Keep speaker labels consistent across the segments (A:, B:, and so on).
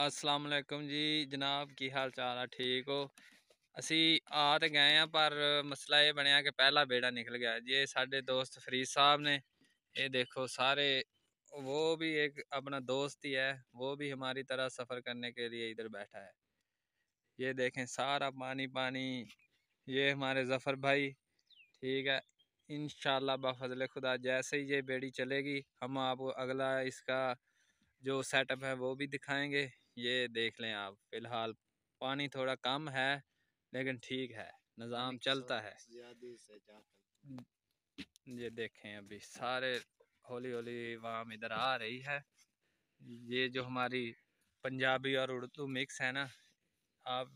A: ਅਸਲਾਮ ਅਲੈਕਮ ਜੀ ਜਨਾਬ ਕੀ ਹਾਲ ਚਾਲ ਆ ਠੀਕ ਹੋ ਅਸੀਂ ਆ ਤੇ ਗਏ ਆ ਪਰ ਮਸਲਾ ਇਹ ਬਣਿਆ ਕਿ ਪਹਿਲਾ ਬੇੜਾ ਨਿਕਲ ਗਿਆ ਜੇ ਸਾਡੇ ਦੋਸਤ ਫਰੀਦ ਸਾਹਿਬ ਨੇ ये देखो सारे वो भी एक अपना दोस्त ही है वो भी हमारी तरह सफ़र करने के लिए इधर बैठा है ये देखें सारा पानी पानी ये हमारे जफ़र भाई ठीक है इन बफजल खुदा जैसे ही ये बेड़ी चलेगी हम आपको अगला इसका जो सेटअप है वो भी दिखाएँगे। ये देख लें आप फ़िलहाल पानी थोड़ा कम है लेकिन ठीक है निज़ाम चलता है। ये देखें अभी सारे होली होली वाम इधर आ रही है। ये जो हमारी पंजाबी और उर्दू मिक्स है ना आप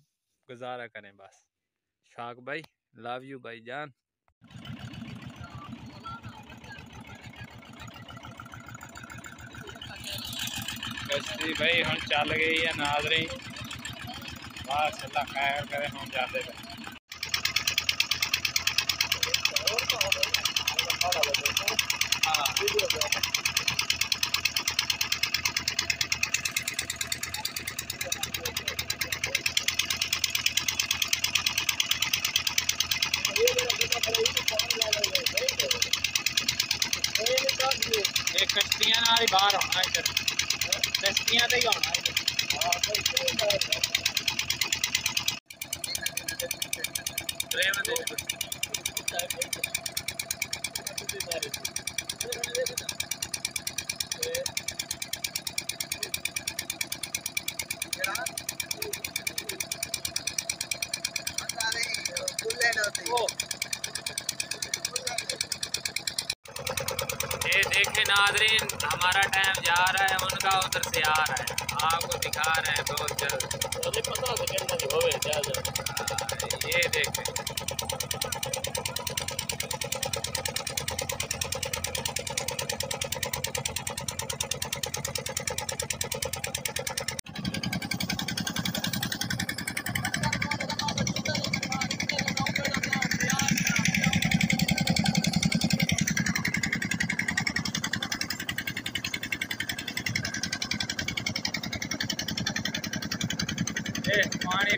A: गुजारा करें बस। शाक भाई लव यू भाई जान कश्ती भाई हम चल गई है नाजरी बस अल्लाह खैर करे हम जाते कश्तियाँ बाहर आना इधर कश्तियाँ तो ही आना प्रेम दे ये देखे नादरीन हमारा टाइम जा रहा है उनका उधर से आ रहा है। आपको दिखा रहे हैं बहुत जल्द ये देखें। बड़ा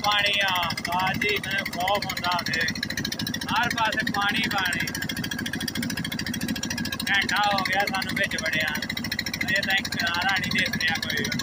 A: पानी आ जी मैं खौफ होंगे हर पास पानी पानी। घंटा हो गया सानू बिच बड़िया अजे तक किनारा नहीं देखने